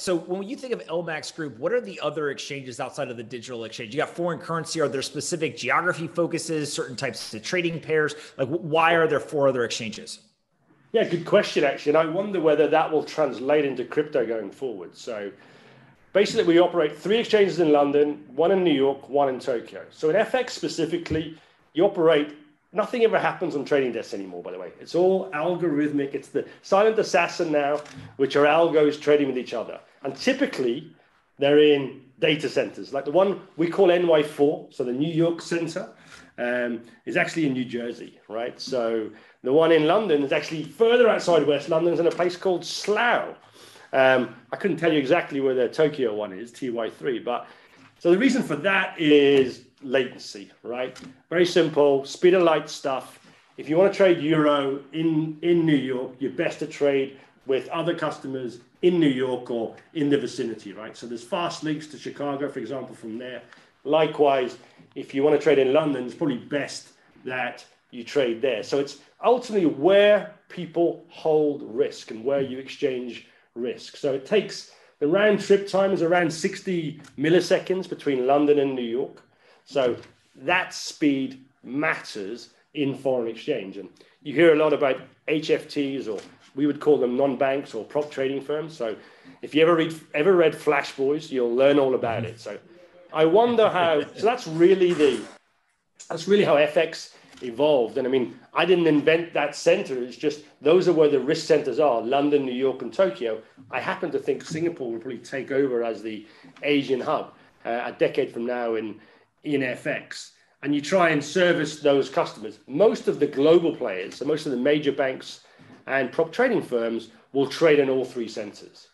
So when you think of LMAX Group, what are the other exchanges outside of the digital exchange? You got foreign currency. Are there specific geography focuses, certain types of trading pairs? Like, why are there four other exchanges? Yeah, good question, actually. And I wonder whether that will translate into crypto going forward. So basically, we operate three exchanges in London, one in New York, one in Tokyo. So in FX specifically, you operate Nothing ever happens on trading desks anymore, by the way. It's all algorithmic. It's the silent assassin now, which are algos trading with each other. And typically, they're in data centers, like the one we call NY4, so the New York center, um, is actually in New Jersey, right? So the one in London is actually further outside West London, is in a place called Slough. Um, I couldn't tell you exactly where the Tokyo one is, TY3, but so the reason for that is latency, right? Very simple, speed of light stuff. If you want to trade euro in, in New York, you're best to trade with other customers in New York or in the vicinity, right? So there's fast links to Chicago, for example, from there. Likewise, if you want to trade in London, it's probably best that you trade there. So it's ultimately where people hold risk and where you exchange risk. So it takes the round trip time is around 60 milliseconds between London and New York. So that speed matters in foreign exchange. And you hear a lot about HFTs, or we would call them non-banks or prop trading firms. So if you ever read ever read Flash Boys, you'll learn all about it. So I wonder how. So that's really the that's really how FX evolved. And I mean, I didn't invent that center. It's just those are where the risk centers are: London, New York, and Tokyo. I happen to think Singapore will probably take over as the Asian hub uh, a decade from now in in FX and you try and service those customers, most of the global players, so most of the major banks and prop trading firms will trade in all three centers.